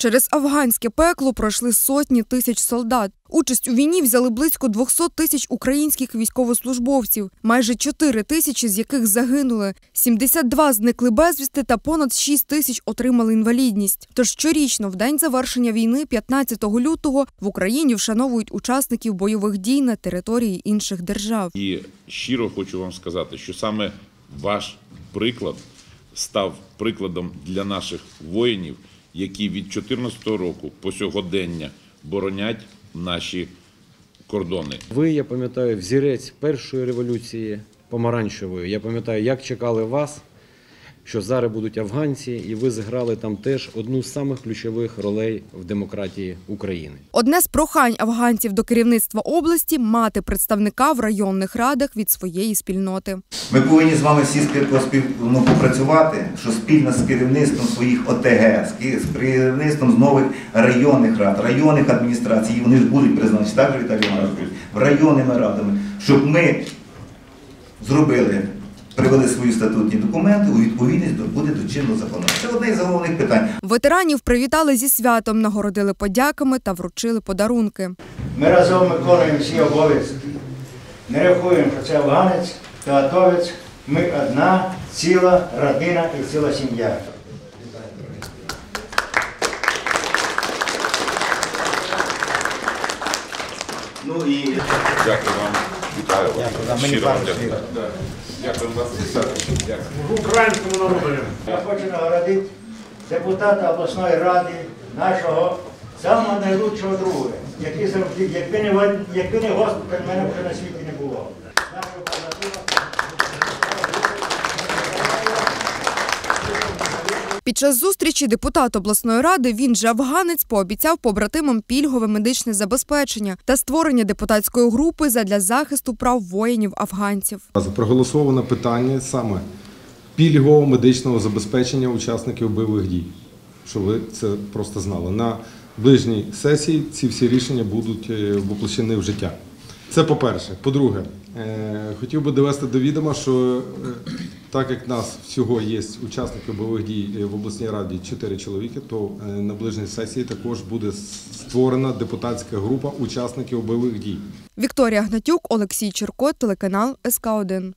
Через афганське пекло пройшли сотні тисяч солдат. Участь у війні взяли близько 200 тисяч українських військовослужбовців, майже 4 тисячі з яких загинули. 72 зникли безвісти та понад 6 тисяч отримали інвалідність. Тож щорічно, в день завершення війни, 15 лютого, в Україні вшановують учасників бойових дій на території інших держав. І щиро хочу вам сказати, що саме ваш приклад став прикладом для наших воїнів, які від 2014 року по сьогодення боронять наші кордони. Ви, я пам'ятаю, взірець першої революції помаранчевої. Я пам'ятаю, як чекали вас, що зараз будуть афганці, і ви зіграли там теж одну з самих ключових ролей в демократії України. Одне з прохань афганців до керівництва області мати представника в районних радах від своєї спільноти. Ми повинні з вами всі ну, попрацювати, що спільно з керівництвом своїх ОТГ, з керівництвом з нових районних рад, районних адміністрацій, вони ж будуть призначені, так же Віталій Маркович, районними радами, щоб ми зробили, привели свої статутні документи у відповідність до буде до чинного закону. Це одне із головних питань. Ветеранів привітали зі святом, нагородили подяками та вручили подарунки. Ми разом виконуємо всі обов'язки. Не рахуємо, що це афганець та атовець. Ми одна ціла родина і ціла сім'я. Ну і Дякую вам, вітаю вас. Щиро вам дякую. Дякую вам, Дякую. українському народу. Я хочу нагородити депутата обласної ради, нашого самого найлучшого друга, який завжди, якби не, якби не госпіталь, мене вже на світі не було. Нашого панатура. Під час зустрічі депутат обласної ради, він же афганець, пообіцяв побратимам пільгове медичне забезпечення та створення депутатської групи задля захисту прав воїнів афганців. Проголосовано питання саме пільгового медичного забезпечення учасників бойових дій. Щоб ви це просто знали. На ближній сесії ці всі рішення будуть е, воплощені в життя. Це по-перше. По-друге, е, хотів би довести до відома, що е, так як нас всього є учасники бойових дій е, в обласній раді 4 чоловіки, то е, на ближній сесії також буде створена депутатська група учасників бойових дій. Вікторія Гнатюк, Олексій Черко, телеканал СК 1